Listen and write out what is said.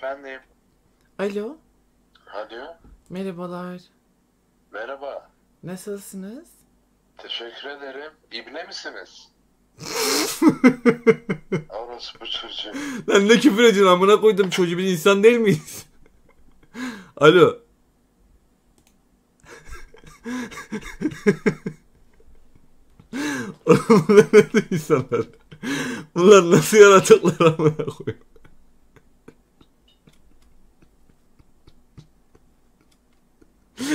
Efendim. Alo, Alo. merhabalar. Merhaba. Nasılsınız? Teşekkür ederim. İbne misiniz? Orası bu çocuğum. Lan ne küfür ediyorsun amına koydum çocuğu biz insan değil miyiz? Alo. Oğlum bunlar nasıl insanlar? Bunlar nasıl yaratıklar amına koyayım?